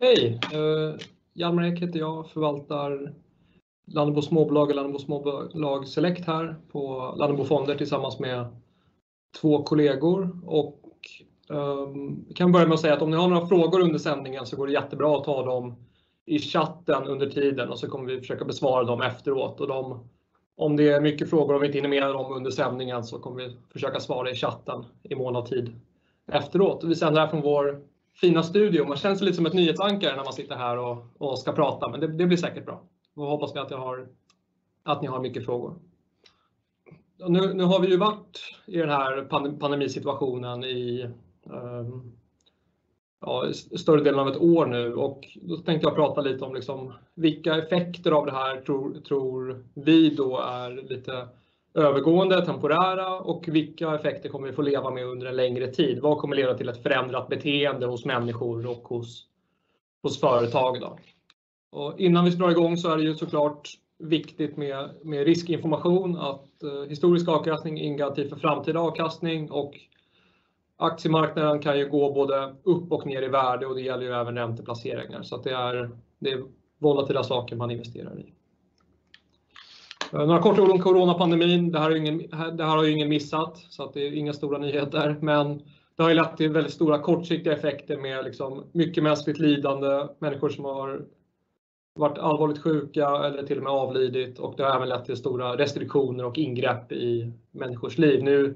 Hej! Eh, Hjalmar Ek heter jag, förvaltar Lannebo småbolag och Lannebo småbolag Select här på Lannebo Fonder tillsammans med två kollegor. Och um, kan börja med att säga att om ni har några frågor under sändningen så går det jättebra att ta dem i chatten under tiden och så kommer vi försöka besvara dem efteråt. Och de, om det är mycket frågor och vi inte hinner med dem under sändningen så kommer vi försöka svara i chatten i mån av tid efteråt. Vi sänder här från vår fina studio. Man känns lite som ett nyhetsankare när man sitter här och, och ska prata, men det, det, blir säkert bra. Då hoppas vi att, jag har, att ni har mycket frågor. Nu, nu har vi ju varit i den här pandemisituationen i um, ja, större delen av ett år nu och då tänkte jag prata lite om liksom, vilka effekter av det här tror, tror vi då är lite övergående, temporära och vilka effekter kommer vi få leva med under en längre tid? Vad kommer leda till ett förändrat beteende hos människor och hos, hos företag? Då? Och innan vi drar igång så är det ju såklart viktigt med, med riskinformation, att eh, historisk avkastning är garanti för framtida avkastning och aktiemarknaden kan ju gå både upp och ner i värde och det gäller ju även ränteplaceringar. Så att det, är, det är volatila saker man investerar i. Eh, några korta ord om coronapandemin. Det här, ingen, det här har ju ingen missat, så att det är inga stora nyheter. Men det har ju lett till väldigt stora kortsiktiga effekter med liksom mycket mänskligt lidande, människor som har varit allvarligt sjuka eller till och med avlidit och det har även lett till stora restriktioner och ingrepp i människors liv. Nu,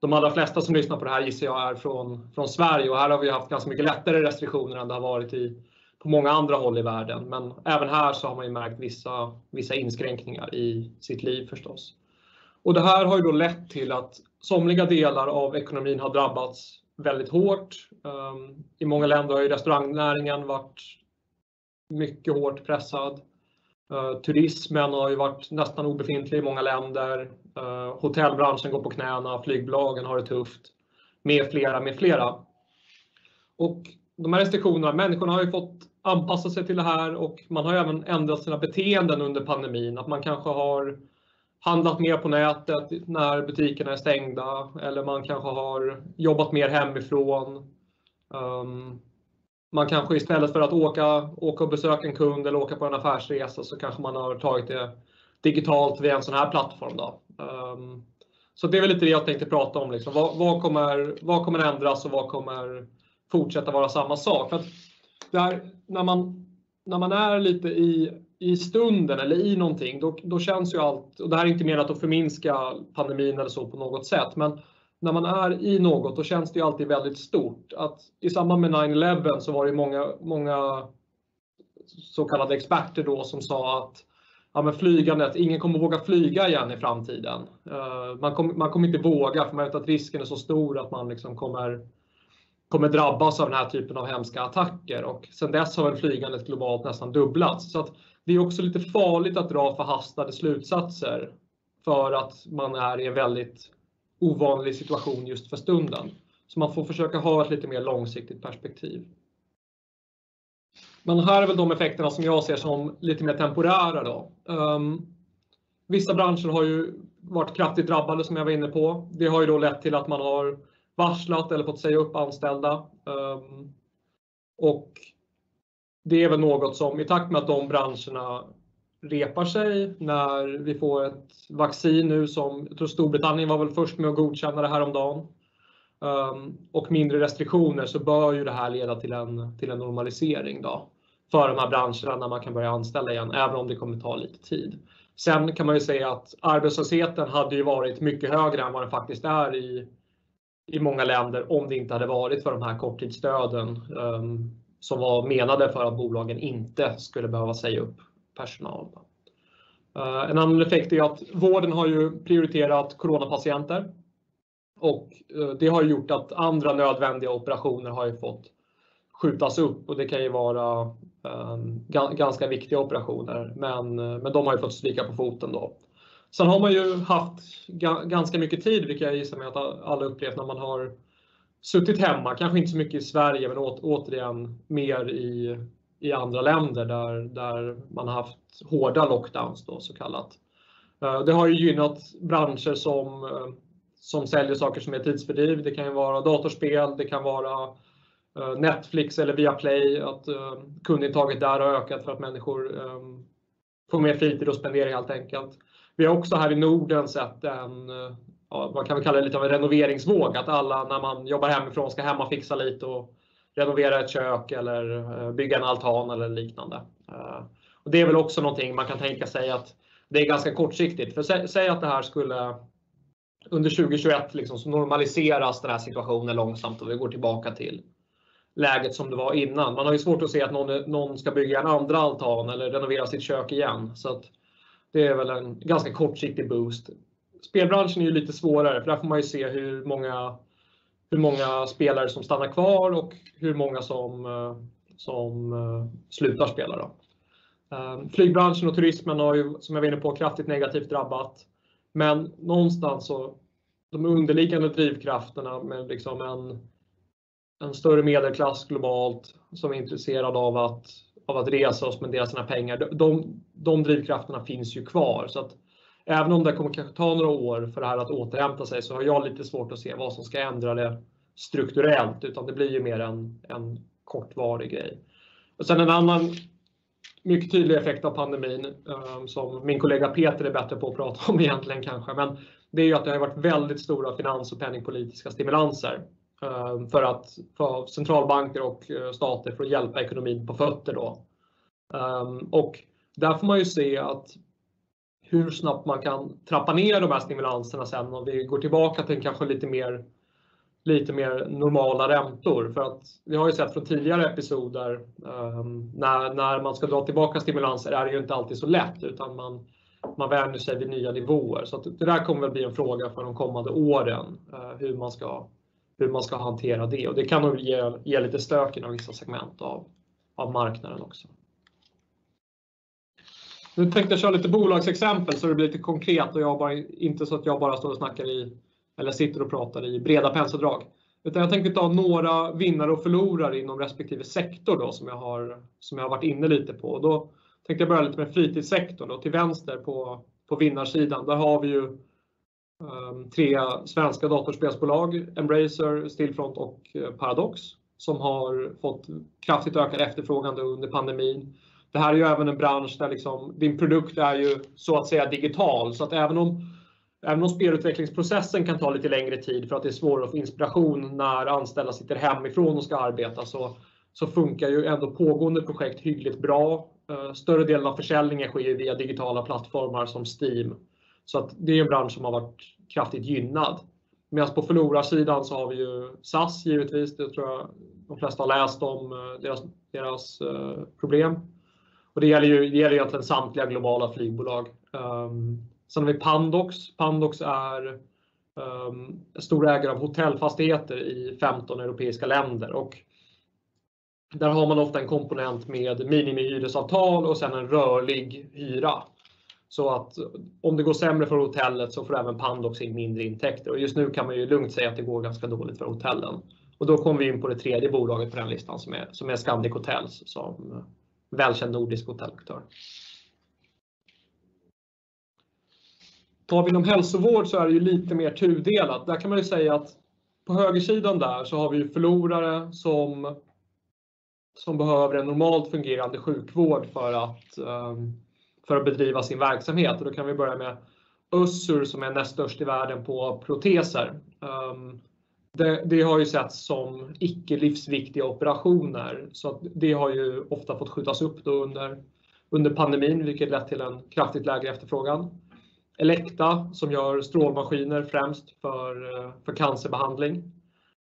de allra flesta som lyssnar på det här gissar jag är från, från Sverige och här har vi haft ganska mycket lättare restriktioner än det har varit i på många andra håll i världen. Men även här så har man ju märkt vissa, vissa inskränkningar i sitt liv förstås. Och det här har ju då lett till att somliga delar av ekonomin har drabbats väldigt hårt. Ehm, I många länder har ju restaurangnäringen varit mycket hårt pressad. Ehm, turismen har ju varit nästan obefintlig i många länder. Ehm, hotellbranschen går på knäna, flygbolagen har det tufft. Med flera, med flera. Och de här restriktionerna, människorna har ju fått anpassa sig till det här och man har även ändrat sina beteenden under pandemin. Att man kanske har handlat mer på nätet när butikerna är stängda eller man kanske har jobbat mer hemifrån. Um, man kanske istället för att åka, åka och besöka en kund eller åka på en affärsresa så kanske man har tagit det digitalt via en sån här plattform. Då. Um, så det är väl lite det jag tänkte prata om. Liksom. Vad, vad, kommer, vad kommer ändras och vad kommer fortsätta vara samma sak? För där, när, man, när man är lite i, i stunden eller i någonting, då, då känns ju allt, och det här är inte menat att förminska pandemin eller så på något sätt, men när man är i något då känns det alltid väldigt stort. Att I samband med 9-11 så var det många, många så kallade experter då som sa att ja, men flygandet, ingen kommer våga flyga igen i framtiden. Eh, man, kommer, man kommer inte våga för man vet att risken är så stor att man liksom kommer kommer drabbas av den här typen av hemska attacker och sedan dess har väl flygandet globalt nästan dubblats. Så att det är också lite farligt att dra förhastade slutsatser för att man är i en väldigt ovanlig situation just för stunden. Så man får försöka ha ett lite mer långsiktigt perspektiv. Men här är väl de effekterna som jag ser som lite mer temporära. Då. Um, vissa branscher har ju varit kraftigt drabbade som jag var inne på. Det har ju då lett till att man har varslat eller fått säga upp anställda. Ehm, och det är väl något som i takt med att de branscherna repar sig när vi får ett vaccin nu som, jag tror Storbritannien var väl först med att godkänna det här om dagen ehm, och mindre restriktioner så bör ju det här leda till en, till en normalisering då för de här branscherna när man kan börja anställa igen, även om det kommer ta lite tid. Sen kan man ju säga att arbetslösheten hade ju varit mycket högre än vad den faktiskt är i, i många länder om det inte hade varit för de här korttidsstöden ehm, som var menade för att bolagen inte skulle behöva säga upp personal. Eh, en annan effekt är att vården har ju prioriterat coronapatienter och eh, det har gjort att andra nödvändiga operationer har ju fått skjutas upp och det kan ju vara ehm, ganska viktiga operationer men, eh, men de har ju fått stryka på foten då. Sen har man ju haft ganska mycket tid, vilket jag gissar mig att alla upplevt när man har suttit hemma, kanske inte så mycket i Sverige, men återigen mer i, i andra länder där, där man har haft hårda lockdowns då, så kallat. Eh, det har ju gynnat branscher som, eh, som säljer saker som är tidsfördriv. Det kan ju vara datorspel, det kan vara eh, Netflix eller Viaplay, att kundintaget där har ökat för att människor får mer fritid att spendera helt enkelt. Vi har också här i Norden sett en, eh, ja, vad kan vi kalla det, lite av en renoveringsvåg. Att alla när man jobbar hemifrån ska hem och fixa lite och renovera ett kök eller eh, bygga en altan eller liknande. Eh, och det är väl också någonting man kan tänka sig att det är ganska kortsiktigt. För säg att det här skulle under 2021 liksom så normaliseras den här situationen långsamt och vi går tillbaka till läget som det var innan. Man har ju svårt att se att någon ska bygga en andra altan eller renovera sitt kök igen. Så att det är väl en ganska kortsiktig boost. Spelbranschen är ju lite svårare för där får man ju se hur många spelare som stannar kvar och hur många som eh, eh, slutar spela då. Eh, flygbranschen och turismen har ju, som jag var inne på, kraftigt negativt drabbat. Men någonstans så de underliggande drivkrafterna med liksom en större medelklass globalt som är intresserad av att av att resa och spendera sina pengar. De drivkrafterna finns ju kvar. Så att även om det kommer kanske ta några år för det här att återhämta sig så har jag lite svårt att se vad som ska ändra det strukturellt, utan det blir ju mer en kortvarig grej. Sen en annan mycket tydlig effekt av pandemin, eh, som min kollega Peter är bättre på att prata om egentligen kanske, men det är ju att det har varit väldigt stora finans- och penningpolitiska stimulanser Ehm, för att centralbanker och eh, stater för att hjälpa ekonomin på fötter då. Ehm, där får man ju se att hur snabbt man kan trappa ner de här stimulanserna sen om vi går tillbaka till kanske lite mer normala räntor. För att vi har ju sett från tidigare episoder, ehm, när man ska dra tillbaka stimulanser är det ju inte alltid så lätt, utan man vänjer sig vid nya nivåer. Så att det där kommer väl bli en fråga för de kommande åren, eh, hur man ska hur man ska hantera det. Det kan nog ge lite stök inom vissa segment av marknaden också. Nu tänkte jag köra lite bolagsexempel så det blir lite konkret och jag bara, inte så att jag bara står och snackar i eller sitter och pratar i breda penseldrag. Utan jag tänkte ta några vinnare och förlorare inom respektive sektor då som jag har varit inne lite på. Då tänkte jag börja lite med fritidssektorn då till vänster på vinnarsidan. Där har vi ju Ehm, tre svenska datorspelsbolag, Embracer, Stillfront och eh, Paradox, som har fått kraftigt ökad efterfrågan under pandemin. Det här är ju även en bransch där liksom din produkt är ju så att säga digital. Så att även om spelutvecklingsprocessen kan ta lite längre tid för att det är svårare att få inspiration när anställda sitter hemifrån och ska arbeta, så funkar ju ändå pågående projekt hyggligt bra. Ehm, större delen av försäljningen sker via digitala plattformar som Steam. Så att det är en bransch som har varit kraftigt gynnad. Medan på förlorarsidan så har vi ju SAS givetvis. Det tror jag de flesta har läst om eh, deras eh, problem. Det gäller ju egentligen samtliga globala flygbolag. Ehm, sen har vi Pandox. Pandox är ehm, stor ägare av hotellfastigheter i 15 europeiska länder och där har man ofta en komponent med minimihyresavtal och sen en rörlig hyra. Så att om det går sämre för hotellet så får även Pandox in mindre intäkter. Just nu kan man ju lugnt säga att det går ganska dåligt för hotellen. Då kommer vi in på det tredje bolaget på den listan som är Scandic Hotels som välkänd nordisk hotellaktör. Tar vi inom hälsovård så är det ju lite mer tudelat. Där kan man ju säga att på högersidan där så har vi ju förlorare som behöver en normalt fungerande sjukvård för att ehm, för att bedriva sin verksamhet. Då kan vi börja med Össur som är näst störst i världen på proteser. Ehm, det har ju setts som icke livsviktiga operationer. Så det har ju ofta fått skjutas upp då under pandemin, vilket lett till en kraftigt lägre efterfrågan. Elekta som gör strålmaskiner främst för cancerbehandling.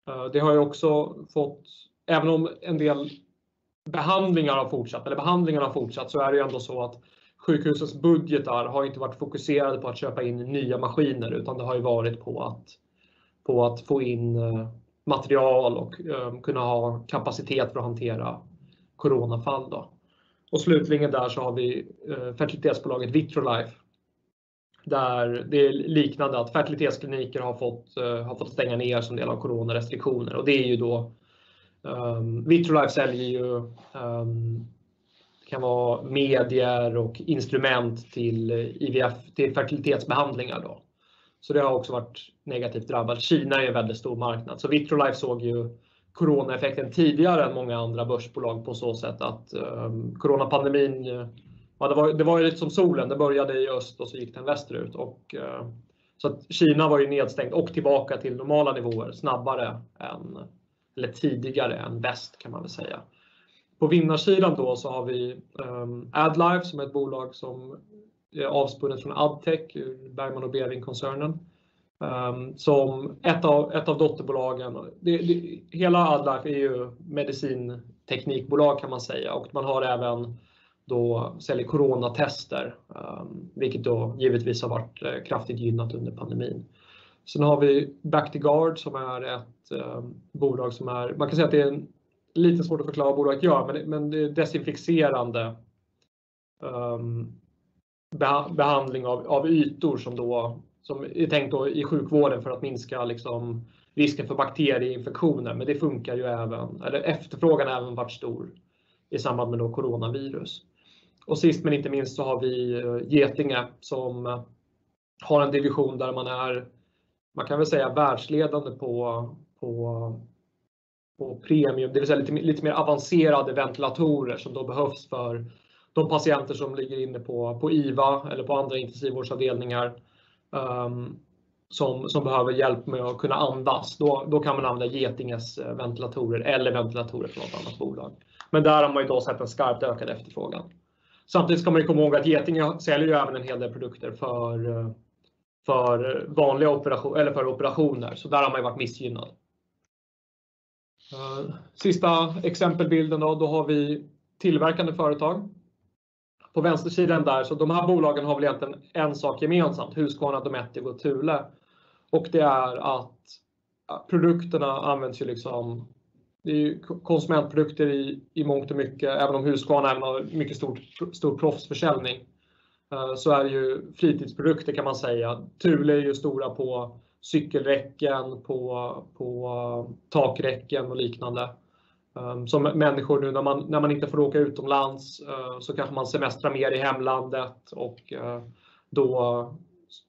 Ehm, det har ju också fått, även om en del behandlingar har fortsatt eller behandlingarna har fortsatt, så är det ju ändå så att sjukhusens budgetar har inte varit fokuserade på att köpa in nya maskiner, utan det har ju varit på att få in eh, material och eh, kunna ha kapacitet för att hantera coronafall då. Slutligen där så har vi eh, fertilitetsbolaget Vitrolife. Där det är liknande att fertilitetskliniker har fått stänga ner som del av coronarestriktioner. Det är ju då Vitrolife säljer ju, um, kan vara medier och instrument till eh, IVF, till fertilitetsbehandlingar då. Det har också varit negativt drabbat. Kina är en väldigt stor marknad. Vitrolife såg ju coronaeffekten tidigare än många andra börsbolag på så sätt att um, coronapandemin, eh, ja, det, var, det var ju lite som solen, det började i öst och så gick den västerut. Och, uh, så att Kina var ju nedstängt och tillbaka till normala nivåer snabbare än, eller tidigare än väst kan man väl säga. På vinnarsidan då så har vi ehm, AdLife som är ett bolag som är avspunnet från Adtech, Bergman och Beving-koncernen. Ehm, som ett av, ett av dotterbolagen. Det, det, hela Adlife är ju medicinteknikbolag kan man säga och man har även då säljer coronatester, ehm, vilket då givetvis har varit eh, kraftigt gynnat under pandemin. Sen har vi Bactiguard som är ett bolag som är, man kan säga att det är en, lite svårt att förklara vad bolaget gör, men, men det är desinficerande um, ehm, behandling av, av ytor som då som är tänkt då i sjukvården för att minska liksom risken för bakterieinfektioner. Men det funkar ju även, eller efterfrågan har även varit stor i samband med då coronavirus. Och sist men inte minst så har vi eh, Getinge som har en division där man är, man kan väl säga världsledande på, på, på premium, det vill säga lite, lite mer avancerade ventilatorer som då behövs för de patienter som ligger inne på, på IVA eller på andra intensivvårdsavdelningar um, som, som behöver hjälp med att kunna andas. Då, då kan man använda Getinges eh, ventilatorer eller ventilatorer från något annat bolag. Men där har man ju då sett en skarpt ökad efterfrågan. Samtidigt ska man ju komma ihåg att Getinge säljer ju även en hel del produkter för, eh, för vanliga operationer, eller för operationer, så där har man ju varit missgynnad. Eh, sista exempelbilden då, då har vi tillverkande företag på vänstersidan där, så de här bolagen har väl egentligen en sak gemensamt, Husqvarna, Dometic och Thule. Och det är att produkterna används ju liksom, det är ju konsumentprodukter i, i mångt och mycket, även om Husqvarna även har mycket stor, stor proffsförsäljning. Eh, så är det ju fritidsprodukter kan man säga. Thule är ju stora på cykelräcken, på, på takräcken och liknande. Ehm, som människor nu när man, när man inte får åka utomlands eh, så kanske man semestrar mer i hemlandet och eh, då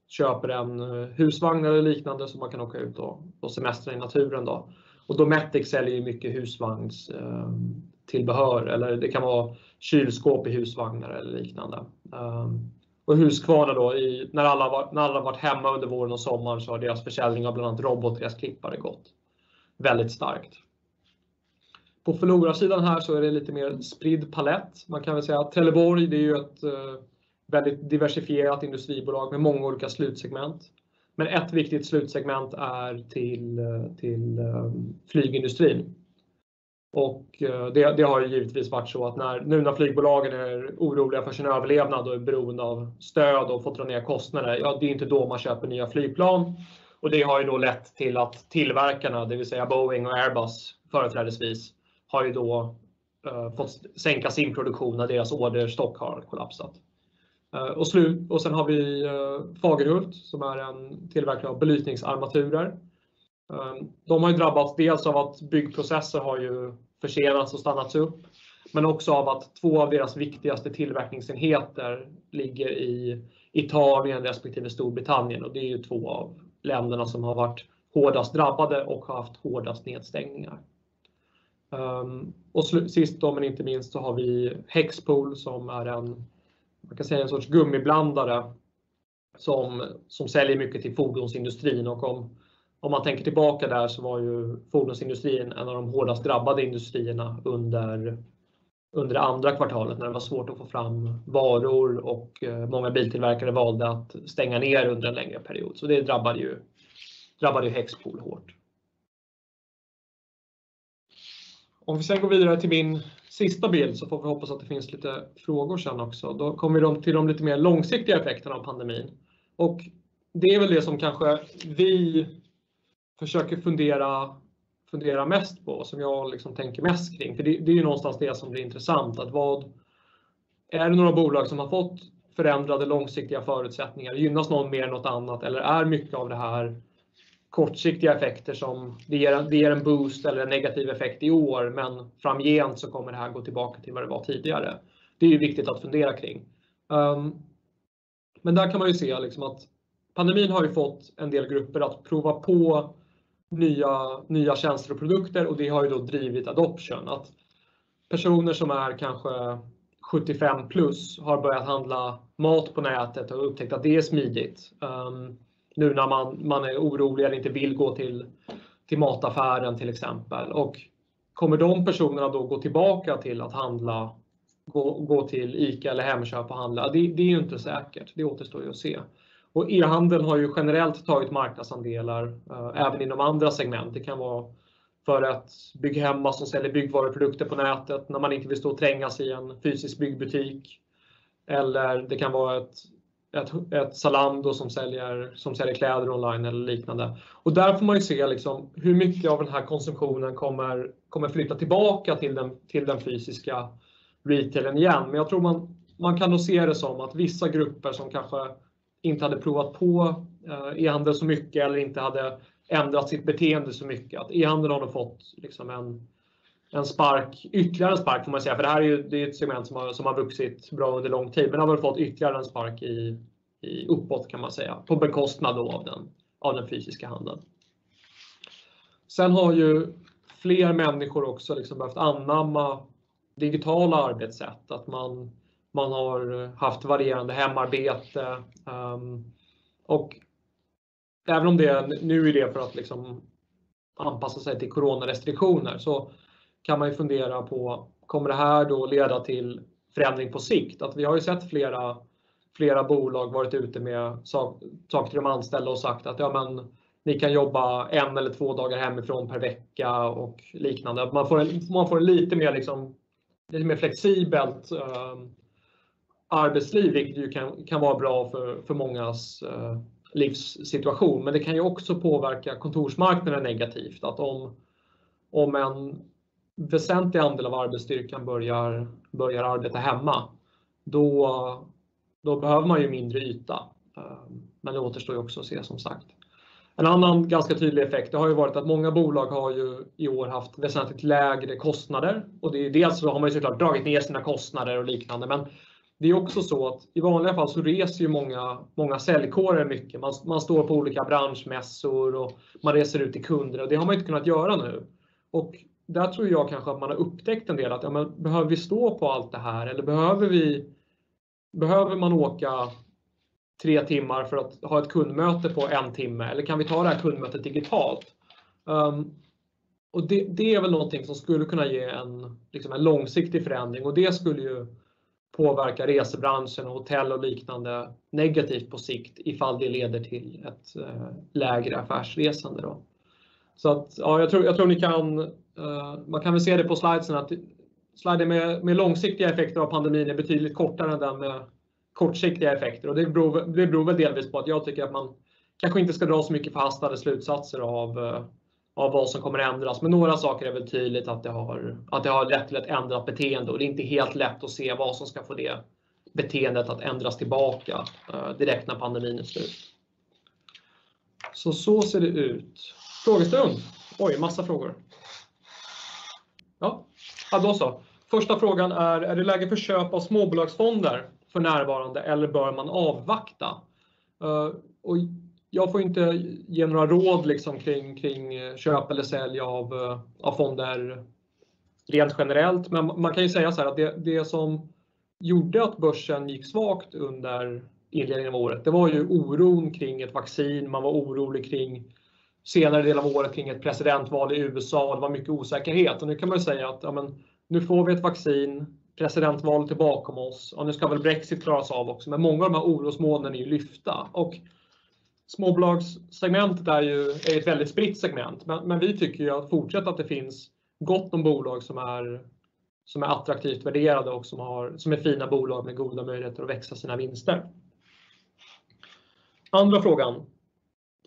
köper en eh, husvagn eller liknande så man kan åka ut och, och semestra i naturen. Då. Och Dometic säljer ju mycket husvagnstillbehör ehm, eller det kan vara kylskåp i husvagnar eller liknande. Ehm, och Husqvarna då, i, när, alla var, när alla varit hemma under våren och sommaren så har deras försäljning av bland annat robotgräsklippare gått väldigt starkt. På förlorarsidan här så är det lite mer spridd palett. Man kan väl säga att Trelleborg det är ju ett eh, väldigt diversifierat industribolag med många olika slutsegment. Men ett viktigt slutsegment är till, eh, till eh, flygindustrin. Och eh, det, det, har ju givetvis varit så att när, nu när flygbolagen är oroliga för sin överlevnad och är beroende av stöd och fått dra ner kostnader, ja det är inte då man köper nya flygplan. Och det har ju då lett till att tillverkarna, det vill säga Boeing och Airbus företrädesvis, har ju då eh, fått sänka sin produktion när deras orderstock har kollapsat. Eh, och, slut, och sen har vi eh, Fagerhult som är en tillverkare av belysningsarmaturer. Eh, de har ju drabbats dels av att byggprocesser har ju försenats och stannats upp, men också av att två av deras viktigaste tillverkningsenheter ligger i Italien respektive Storbritannien och det är ju två av länderna som har varit hårdast drabbade och har haft hårdast nedstängningar. Ehm, och sist då men inte minst så har vi Hexpool som är en, man kan säga en sorts gummiblandare som, som säljer mycket till fordonsindustrin och om, om man tänker tillbaka där så var ju fordonsindustrin en av de hårdast drabbade industrierna under, under det andra kvartalet när det var svårt att få fram varor och eh, många biltillverkare valde att stänga ner under en längre period. Så det drabbade ju, drabbade ju Hexpol hårt. Om vi sen går vidare till min sista bild så får vi hoppas att det finns lite frågor sen också. Då kommer vi till de lite mer långsiktiga effekterna av pandemin. Och det är väl det som kanske vi försöker fundera, fundera mest på, som jag liksom tänker mest kring. För det, det är ju någonstans det som blir intressant. Att vad, är det några bolag som har fått förändrade långsiktiga förutsättningar? Gynnas någon mer än något annat eller är mycket av det här kortsiktiga effekter som det ger, det ger en boost eller en negativ effekt i år men framgent så kommer det här gå tillbaka till vad det var tidigare. Det är ju viktigt att fundera kring. Um, men där kan man ju se liksom att pandemin har ju fått en del grupper att prova på nya, nya tjänster och produkter och det har ju då drivit adoption. Att personer som är kanske 75 plus har börjat handla mat på nätet och upptäckt att det är smidigt. Um, nu när man, man är orolig eller inte vill gå till, till mataffären till exempel. Och kommer de personerna då gå tillbaka till att handla, gå, gå till ICA eller Hemköp och handla? Det, det är ju inte säkert, det återstår ju att se. Och e-handeln har ju generellt tagit marknadsandelar eh, även inom andra segment. Det kan vara för att Bygghemma som säljer byggvaruprodukter på nätet när man inte vill stå och trängas i en fysisk byggbutik. Eller det kan vara ett, ett, ett Zalando som säljer, som säljer kläder online eller liknande. Och där får man ju se liksom hur mycket av den här konsumtionen kommer, kommer flytta tillbaka till den, till den fysiska retailen igen. Men jag tror man, man kan nog se det som att vissa grupper som kanske inte hade provat på eh, e-handel så mycket eller inte hade ändrat sitt beteende så mycket. Att e-handeln har nog fått liksom en, en spark, ytterligare en spark får man säga, för det här är ju det är ett segment som har, som har vuxit bra under lång tid, men har väl fått ytterligare en spark i, i uppåt kan man säga, på bekostnad av den, av den fysiska handeln. Sen har ju fler människor också liksom behövt anamma digitala arbetssätt, att man, man har eh, haft varierande hemarbete ehm, och även om det nu är det för att liksom anpassa sig till coronarestriktioner så kan man ju fundera på, kommer det här då leda till förändring på sikt? Att vi har ju sett flera, flera bolag varit ute med saker till de anställda och sagt att ja, men, ni kan jobba en eller två dagar hemifrån per vecka och liknande. Man får en, man får en lite mer, liksom, lite mer flexibelt eh, arbetsliv, vilket ju kan, kan vara bra för, för mångas eh, livssituation. Men det kan ju också påverka kontorsmarknaden negativt. Att om, om en väsentlig andel av arbetsstyrkan börjar, börjar arbeta hemma, då, då behöver man ju mindre yta. Eh, men det återstår ju också att se som sagt. En annan ganska tydlig effekt det har ju varit att många bolag har ju i år haft väsentligt lägre kostnader. Och det är dels så har man ju såklart dragit ner sina kostnader och liknande, men det är också så att i vanliga fall så reser ju många, många säljkårer mycket. Man, man står på olika branschmässor och man reser ut till kunder och det har man inte kunnat göra nu. Och där tror jag kanske att man har upptäckt en del att ja, men behöver vi stå på allt det här eller behöver vi Behöver man åka tre timmar för att ha ett kundmöte på en timme eller kan vi ta det här kundmötet digitalt? Um, och det, det, är väl någonting som skulle kunna ge en, liksom en långsiktig förändring och det skulle ju påverka resebranschen och hotell och liknande negativt på sikt ifall det leder till ett eh, lägre affärsresande. Då. Så att, ja, jag, tror, jag tror ni kan, eh, man kan väl se det på slidesen att sliden med, med långsiktiga effekter av pandemin är betydligt kortare än den med kortsiktiga effekter och det beror, det beror väl delvis på att jag tycker att man kanske inte ska dra så mycket förhastade slutsatser av eh, av vad som kommer att ändras. Men några saker är väl tydligt att det har, att det har lett till ett ändrat beteende och det är inte helt lätt att se vad som ska få det beteendet att ändras tillbaka eh, direkt när pandemin är slut. Så så ser det ut. Frågestund. Oj, massa frågor. Ja, ja då så. Första frågan är, är det läge för köp av småbolagsfonder för närvarande eller bör man avvakta? Eh, och jag får inte ge några råd liksom kring, kring eh, köp eller sälj av, eh, av fonder rent generellt. Men man kan ju säga så här att det, det som gjorde att börsen gick svagt under inledningen av året, det var ju oron kring ett vaccin. Man var orolig kring senare del av året kring ett presidentval i USA. Det var mycket osäkerhet och nu kan man säga att ja, men, nu får vi ett vaccin. Presidentvalet är bakom oss och nu ska väl Brexit klaras av också. Men många av de här orosmolnen är ju lyfta och Småbolagssegmentet är ju är ett väldigt spritt segment, men, men vi tycker ju att fortsätta att det finns gott om bolag som är, som är attraktivt värderade och som, har, som är fina bolag med goda möjligheter att växa sina vinster. Andra frågan.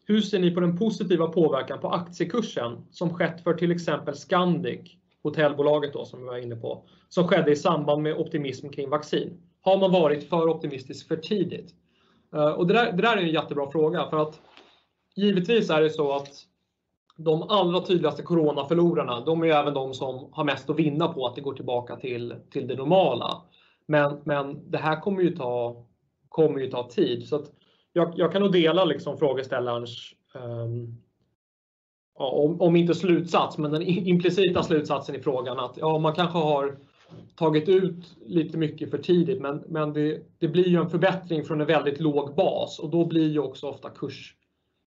Hur ser ni på den positiva påverkan på aktiekursen som skett för till exempel Scandic, hotellbolaget då som vi var inne på, som skedde i samband med optimism kring vaccin? Har man varit för optimistisk för tidigt? Eh, och det där, det där är en jättebra fråga för att givetvis är det så att de allra tydligaste coronaförlorarna, de är även de som har mest att vinna på att det går tillbaka till, till det normala. Men, men det här kommer ju ta, kommer ju ta tid. Så jag, jag kan nog dela liksom frågeställarens um, ja, om, om inte slutsats, men den implicita slutsatsen i frågan att ja, man kanske har tagit ut lite mycket för tidigt, men, men det, det blir ju en förbättring från en väldigt låg bas och då blir ju också ofta kurs,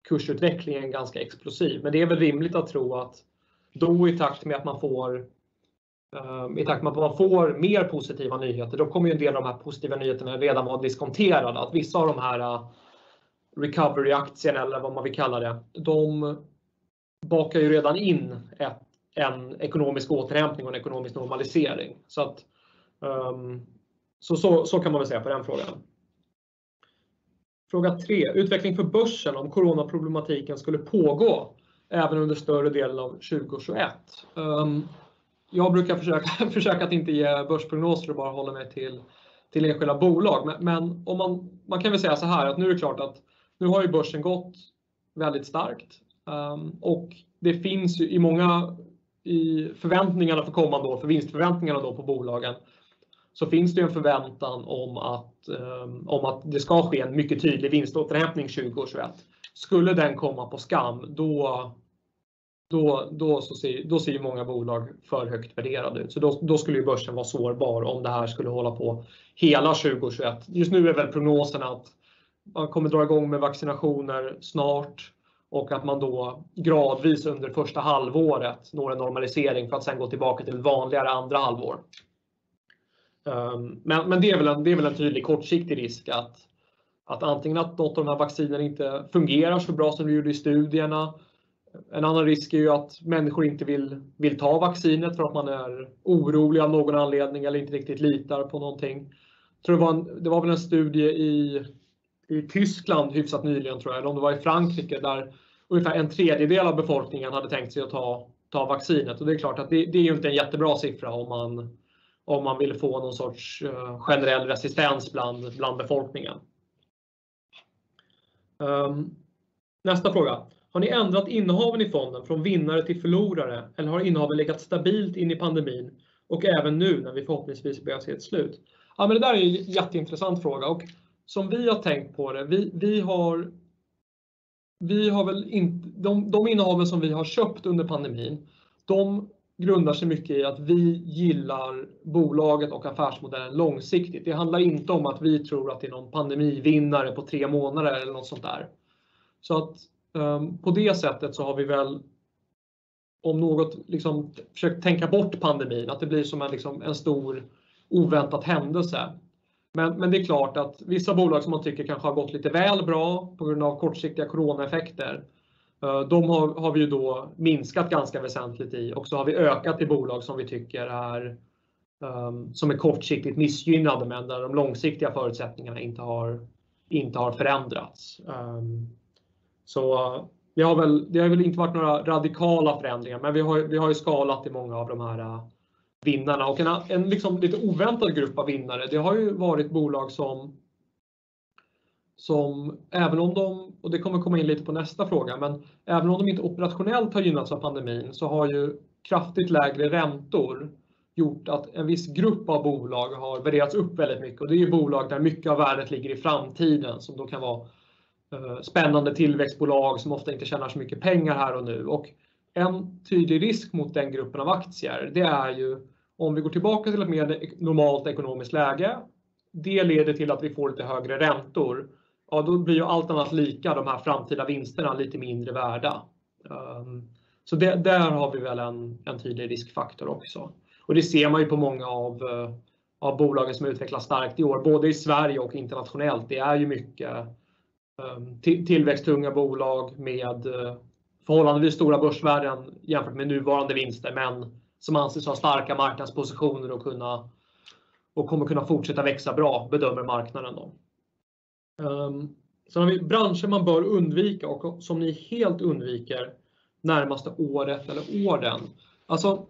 kursutvecklingen ganska explosiv. Men det är väl rimligt att tro att då i takt med att man får eh, i takt med att man får mer positiva nyheter, då kommer ju en del av de här positiva nyheterna redan vara diskonterade. Att vissa av de här eh, recovery-aktierna eller vad man vill kalla det, de bakar ju redan in ett, en ekonomisk återhämtning och en ekonomisk normalisering. Så, att, um, så, så, så kan man väl säga på den frågan. Fråga 3. Utveckling för börsen om coronaproblematiken skulle pågå även under större delen av 2021. Um, ehm, jag brukar försöka, försöka att inte ge börsprognoser och bara hålla mig till, till enskilda bolag. Men, men, om man, man kan väl säga så här att nu är det klart att nu har ju börsen gått väldigt starkt um, och det finns ju i många i förväntningarna för kommande år, för vinstförväntningarna då på bolagen, så finns det en förväntan om att, eh, om att det ska ske en mycket tydlig vinståterhämtning 2021. Skulle den komma på skam, då, då, då, så ser, då ser ju många bolag för högt värderade ut. Så då, då skulle ju börsen vara sårbar om det här skulle hålla på hela 2021. Just nu är väl prognosen att man kommer dra igång med vaccinationer snart och att man då gradvis under första halvåret når en normalisering för att sen gå tillbaka till vanligare andra halvår. Ehm, men, men det, är väl en, det är väl en tydlig kortsiktig risk att, att antingen att något av de här vaccinerna inte fungerar så bra som det gjorde i studierna en annan risk är ju att människor inte vill, vill ta vaccinet för att man är orolig av någon anledning eller inte riktigt litar på någonting. Jag tror det, var en, det var väl en studie i, i Tyskland hyfsat nyligen, tror jag, eller om det var i Frankrike, där ungefär en tredjedel av befolkningen hade tänkt sig att ta, ta vaccinet. Och det är klart att det, det är ju inte en jättebra siffra om man, om man vill få någon sorts eh, generell resistens bland, bland befolkningen. Um, nästa fråga. Har ni ändrat innehaven i fonden från vinnare till förlorare eller har innehaven legat stabilt in i pandemin och även nu när vi förhoppningsvis börjar se ett slut? Ja, men det där är en jätteintressant fråga och som vi har tänkt på det, vi, vi har vi har väl inte, de, de innehaven som vi har köpt under pandemin, de grundar sig mycket i att vi gillar bolaget och affärsmodellen långsiktigt. Det handlar inte om att vi tror att det är någon pandemivinnare på tre månader eller något sånt där. Så att um, på det sättet så har vi väl om något liksom försökt tänka bort pandemin, att det blir som en, liksom, en stor oväntad händelse. Men, men det är klart att vissa bolag som man tycker kanske har gått lite väl bra på grund av kortsiktiga coronaeffekter, eh, de har, har vi ju då minskat ganska väsentligt i och så har vi ökat i bolag som vi tycker är ehm, som är kortsiktigt missgynnade men där de långsiktiga förutsättningarna inte har, inte har förändrats. Ehm, så det har, väl, det har väl inte varit några radikala förändringar, men vi har, vi har ju skalat i många av de här vinnarna. Och en, en liksom lite oväntad grupp av vinnare, det har ju varit bolag som som även om de, och det kommer komma in lite på nästa fråga, men även om de inte operationellt har gynnats av pandemin så har ju kraftigt lägre räntor gjort att en viss grupp av bolag har värderats upp väldigt mycket och det är ju bolag där mycket av värdet ligger i framtiden som då kan vara eh, spännande tillväxtbolag som ofta inte tjänar så mycket pengar här och nu. Och en tydlig risk mot den gruppen av aktier, det är ju om vi går tillbaka till ett mer e-, normalt ekonomiskt läge, det leder till att vi får lite högre räntor. Ja, då blir ju allt annat lika, de här framtida vinsterna lite mindre värda. Ehm, så det, där har vi väl en, en tydlig riskfaktor också. Och det ser man ju på många av, eh, av bolagen som utvecklas starkt i år, både i Sverige och internationellt. Det är ju mycket Ehm, tillväxttunga bolag med eh, förhållandevis stora börsvärden jämfört med nuvarande vinster, men som anses ha starka marknadspositioner och, kunna, och kommer kunna fortsätta växa bra, bedömer marknaden. Då. Ehm, sen har vi branscher man bör undvika och som ni helt undviker närmaste året eller åren. Alltså,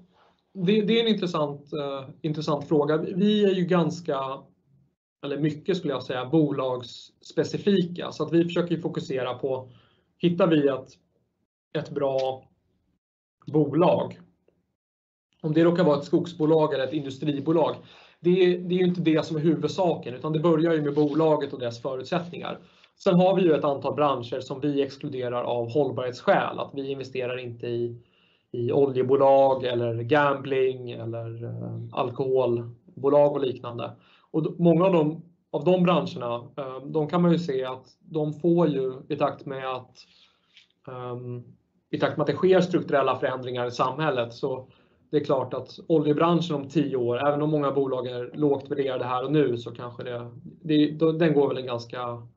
det, det är en intressant, uh, intressant fråga. Vi är ju ganska eller mycket skulle jag säga, bolagsspecifika. Så att vi försöker fokusera på, hittar vi ett, ett bra bolag, om det råkar vara ett skogsbolag eller ett industribolag, det är, det är ju inte det som är huvudsaken utan det börjar ju med bolaget och dess förutsättningar. Sen har vi ju ett antal branscher som vi exkluderar av hållbarhetsskäl, att vi investerar inte i, i oljebolag eller gambling eller eh, alkoholbolag och liknande. Och många av de, av de branscherna, eh, de kan man ju se att de får ju i takt med att ehm, i takt med att det sker strukturella förändringar i samhället så det är klart att oljebranschen om tio år, även om många bolag är lågt värderade här och nu, så kanske det, det den går väl en ganska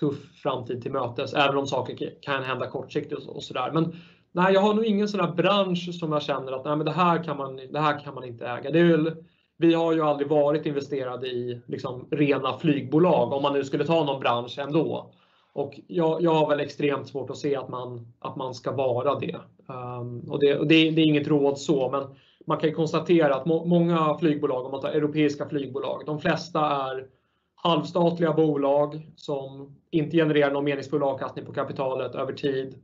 tuff framtid till mötes, även om saker kan hända kortsiktigt och sådär. Men nej, jag har nog ingen sån här bransch som jag känner att nej, men det, här kan man, det här kan man inte äga. Det är väl, vi har ju aldrig varit investerade i liksom, rena flygbolag, om man nu skulle ta någon bransch ändå. Och jag, jag har väl extremt svårt att se att man, att man ska vara det. Ehm, och det, och det, det, är inget råd så, men man kan konstatera att må, många flygbolag, om man tar europeiska flygbolag, de flesta är halvstatliga bolag som inte genererar någon meningsfull avkastning på kapitalet över tid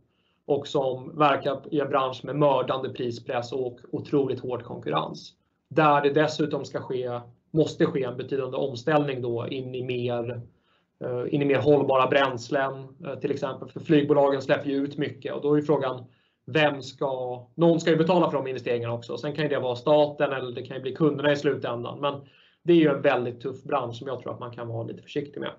och som verkar i en bransch med mördande prispress och otroligt hård konkurrens. Där det dessutom ska ske, måste ske en betydande omställning då in i mer eh, in i mer hållbara bränslen eh, till exempel. För flygbolagen släpper ju ut mycket och då är frågan vem ska, någon ska ju betala för de investeringarna också. Sen kan det vara staten eller det kan bli kunderna i slutändan. Men det är ju en väldigt tuff bransch som jag tror att man kan vara lite försiktig med.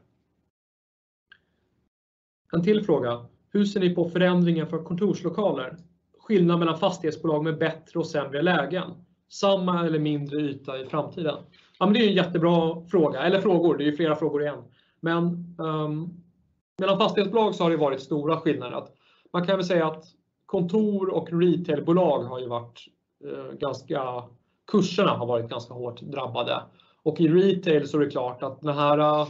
En till fråga. Hur ser ni på förändringen för kontorslokaler? Skillnad mellan fastighetsbolag med bättre och sämre lägen? Samma eller mindre yta i framtiden? Ja, men det är en jättebra fråga, eller frågor, det är ju flera frågor igen. Men um, mellan fastighetsbolag så har det varit stora skillnader. Att man kan väl säga att kontor och retailbolag har ju varit eh, ganska, kurserna har varit ganska hårt drabbade. Och i retail så är det klart att den här eh,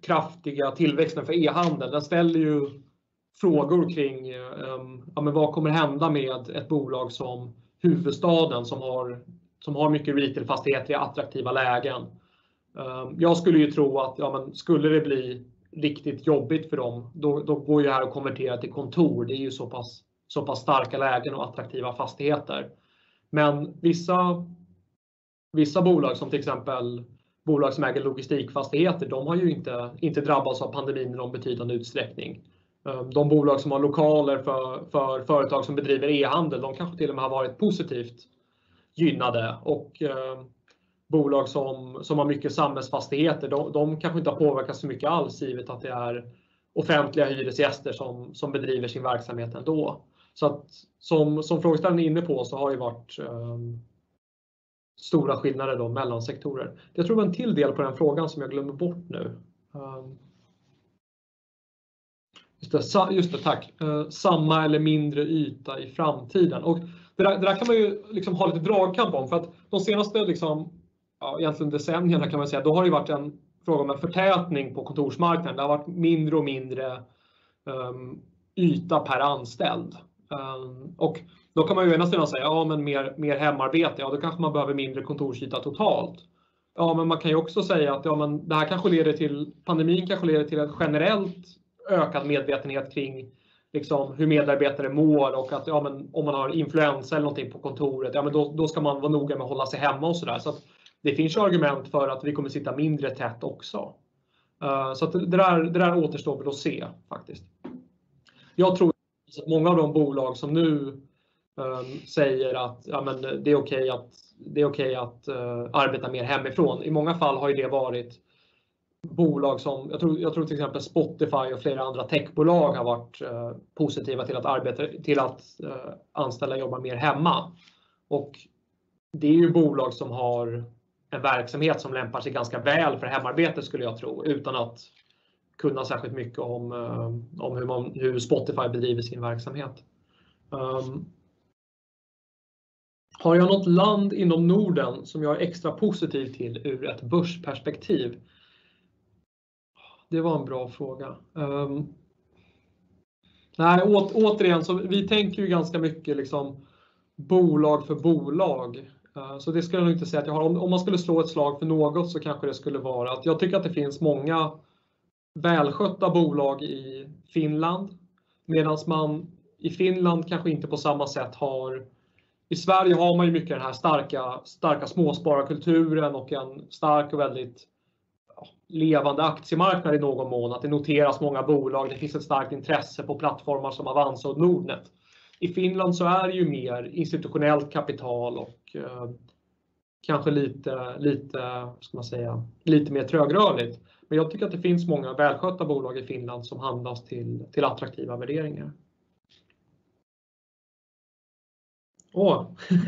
kraftiga tillväxten för e-handel, den ställer ju frågor kring eh, ja, men vad kommer hända med ett bolag som huvudstaden som har, som har mycket retailfastigheter i attraktiva lägen. Jag skulle ju tro att ja, men skulle det bli riktigt jobbigt för dem, då, då går ju det här att konvertera till kontor. Det är ju så pass, så pass starka lägen och attraktiva fastigheter. Men vissa, vissa bolag som till exempel bolag som äger logistikfastigheter, de har ju inte, inte drabbats av pandemin i någon betydande utsträckning. Ehm, de bolag som har lokaler för, för företag som bedriver e-handel, de kanske till och med har varit positivt gynnade. Och eh, bolag som, som har mycket samhällsfastigheter, de, de kanske inte har påverkats så mycket alls givet att det är offentliga hyresgäster som, som bedriver sin verksamhet ändå. Så att som, som frågeställaren är inne på så har det varit eh, stora skillnader då mellan sektorer. Jag tror det var en till del på den frågan som jag glömmer bort nu. Ehm, just, det, just det, tack. Eh, samma eller mindre yta i framtiden. Och det, där, det där kan man ju liksom ha lite dragkamp om för att de senaste liksom, ja, egentligen decennierna kan man säga, då har det varit en fråga om en förtätning på kontorsmarknaden. Det har varit mindre och mindre um, yta per anställd. Ehm, och då kan man ju ena sidan säga, ja men mer, mer hemarbete, ja då kanske man behöver mindre kontorsyta totalt. Ja, men man kan ju också säga att ja, men det här kanske leder till, pandemin kanske leder till en generellt ökad medvetenhet kring liksom, hur medarbetare mår och att ja, men om man har influensa eller någonting på kontoret, ja, men då, då ska man vara noga med att hålla sig hemma och sådär. Så det finns ju argument för att vi kommer sitta mindre tätt också. Eh, så det, där, det där återstår väl att se faktiskt. Jag tror att många av de bolag som nu um, säger att ja, men det är okej okay att, det är okay att uh, arbeta mer hemifrån. I många fall har ju det varit bolag som, jag tror, jag tror till exempel Spotify och flera andra techbolag har varit uh, positiva till att, arbeta, till att uh, anställa jobba mer hemma. Och det är ju bolag som har en verksamhet som lämpar sig ganska väl för hemarbete skulle jag tro utan att kunna särskilt mycket om, eh, om hur, man, hur Spotify bedriver sin verksamhet. Um, har jag något land inom Norden som jag är extra positiv till ur ett börsperspektiv? Det var en bra fråga. Um, nej, å, återigen, så vi tänker ju ganska mycket liksom bolag för bolag. Uh, så det skulle jag nog inte säga att jag har. Om man skulle slå ett slag för något så kanske det skulle vara att jag tycker att det finns många välskötta bolag i Finland medan man i Finland kanske inte på samma sätt har i Sverige har man ju mycket den här starka, starka småspararkulturen och en stark och väldigt levande aktiemarknad i någon mån, att det noteras många bolag, det finns ett starkt intresse på plattformar som Avanza och Nordnet. I Finland så är det ju mer institutionellt kapital och eh, kanske lite, lite, ska man säga, lite mer trögrörligt. Men jag tycker att det finns många välskötta bolag i Finland som handlas till, till attraktiva värderingar. Oh.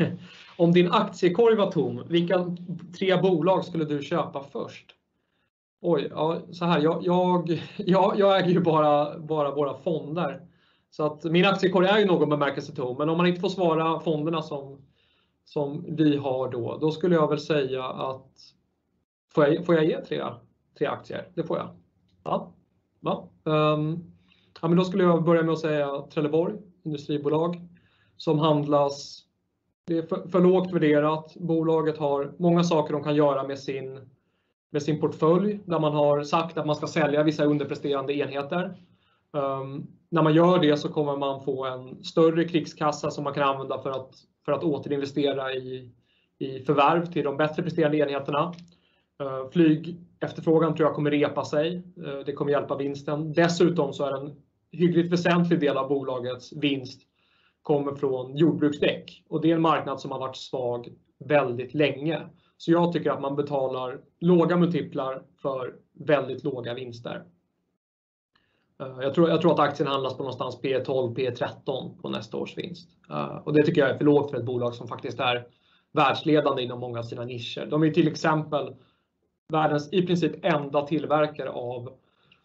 om din aktiekorg var tom, vilka tre bolag skulle du köpa först? Oj, ja, så här, jag, jag, jag, jag äger ju bara, bara våra fonder. Så att min aktiekorg är ju någon bemärkelse tom, men om man inte får svara fonderna som, som vi har då, då skulle jag väl säga att får jag, får jag ge tre, tre aktier? Det får jag. Ja. Ja. Um, ehm, ja, men då skulle jag börja med att säga Trelleborg, industribolag, som handlas det är för, för lågt värderat. Bolaget har många saker de kan göra med sin, med sin portfölj där man har sagt att man ska sälja vissa underpresterande enheter. Um, när man gör det så kommer man få en större krigskassa som man kan använda för att, för att återinvestera i, i förvärv till de bättre presterande enheterna. Eh, Flyg efterfrågan tror jag kommer repa sig. Eh, det kommer hjälpa vinsten. Dessutom så är en hyggligt väsentlig del av bolagets vinst kommer från jordbruksdäck och det är en marknad som har varit svag väldigt länge. Så jag tycker att man betalar låga multiplar för väldigt låga vinster. Eh, jag tror, jag tror att aktien handlas på någonstans P12, P13 på nästa års vinst. Och det tycker jag är för lågt för ett bolag som faktiskt är världsledande inom många av sina nischer. De är till exempel världens i princip enda tillverkare av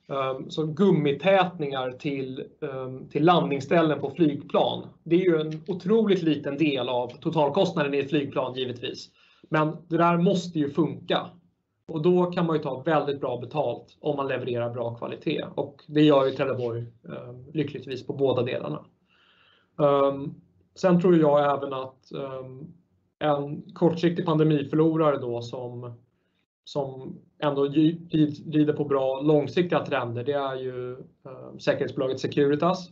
ehm, så gummitätningar till, ehm, till landningsställen på flygplan. Det är ju en otroligt liten del av totalkostnaden i ett flygplan givetvis. Men det där måste ju funka. Och då kan man ju ta väldigt bra betalt om man levererar bra kvalitet. Och det gör ju Trelleborg ehm, lyckligtvis på båda delarna. sen tror jag även att en kortsiktig pandemiförlorare då som som ändå rider på bra långsiktiga trender, det är ju eh, säkerhetsbolaget Securitas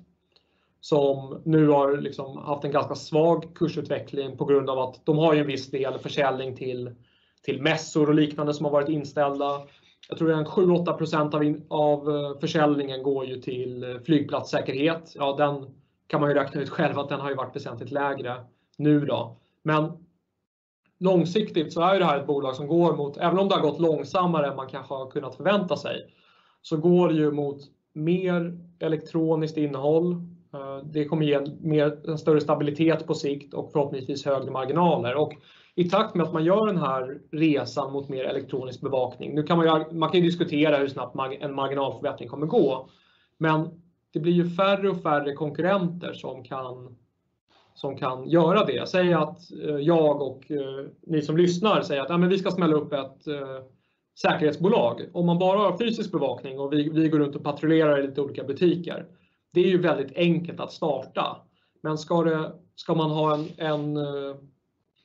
som nu har liksom haft en ganska svag kursutveckling på grund av att de har en viss del försäljning till, till mässor och liknande som har varit inställda. Jag tror att 7-8 av, in, av eh, försäljningen går ju till eh, flygplatssäkerhet. Ja, den kan man ju räkna ut själv att den har ju varit väsentligt lägre nu då. Men långsiktigt så är det här ett bolag som går mot, även om det har gått långsammare än man kanske har kunnat förvänta sig, så går det ju mot mer elektroniskt innehåll. Eh, det kommer ge en, mer, en större stabilitet på sikt och förhoppningsvis högre marginaler. Och i takt med att man gör den här resan mot mer elektronisk bevakning, nu kan man, ju, man kan ju diskutera hur snabbt en marginalförbättring kommer gå, men det blir ju färre och färre konkurrenter som kan som kan göra det. Säg att eh, jag och eh, ni som lyssnar säger att ja, men vi ska smälla upp ett eh, säkerhetsbolag. Om man bara har fysisk bevakning och vi, vi går runt och patrullerar i lite olika butiker. Det är ju väldigt enkelt att starta. Men ska, det, ska man ha en, en,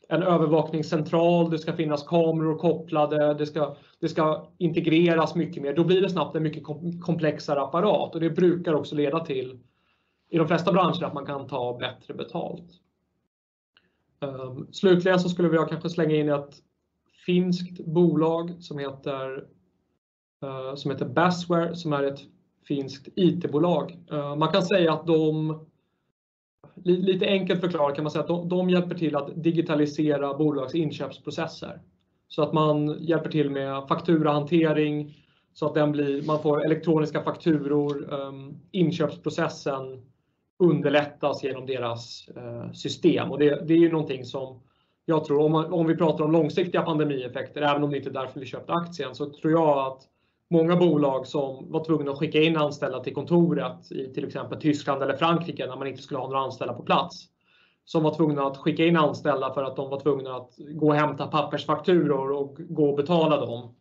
en övervakningscentral, det ska finnas kameror kopplade, det ska, det ska integreras mycket mer, då blir det snabbt en mycket komplexare apparat och det brukar också leda till i de flesta branscher att man kan ta bättre betalt. Ehm, slutligen så skulle jag kanske slänga in ett finskt bolag som heter, eh, som heter Basware som är ett finskt IT-bolag. Ehm, man kan säga att de, lite enkelt förklarat kan man säga att de, de hjälper till att digitalisera bolags inköpsprocesser. Så att man hjälper till med fakturahantering, så att den blir, man får elektroniska fakturor, ehm, inköpsprocessen underlättas genom deras eh, system. Och det, det är ju någonting som jag tror, om, man, om vi pratar om långsiktiga pandemieffekter, även om det inte är därför vi köpte aktien, så tror jag att många bolag som var tvungna att skicka in anställda till kontoret i till exempel Tyskland eller Frankrike när man inte skulle ha några anställda på plats, som var tvungna att skicka in anställda för att de var tvungna att gå och hämta pappersfakturor och gå och betala dem.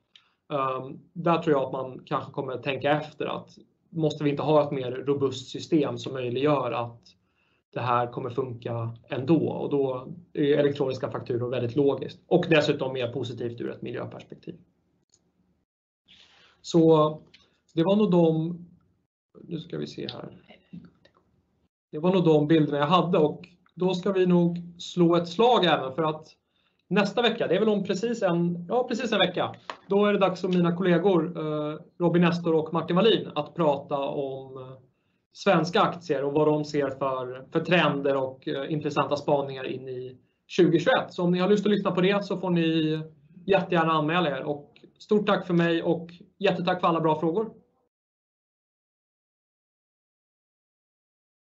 Ehm, där tror jag att man kanske kommer att tänka efter att måste vi inte ha ett mer robust system som möjliggör att det här kommer funka ändå och då är elektroniska fakturor väldigt logiskt och dessutom mer positivt ur ett miljöperspektiv. Så det var nog de, nu ska vi se här. Det var nog de bilderna jag hade och då ska vi nog slå ett slag även för att nästa vecka, det är väl om precis en, ja, precis en vecka, då är det dags för mina kollegor eh, Robin Nestor och Martin Wallin att prata om eh, svenska aktier och vad de ser för, för trender och eh, intressanta spaningar in i 2021. Så om ni har lust att lyssna på det så får ni jättegärna anmäla er. Och stort tack för mig och jättetack för alla bra frågor.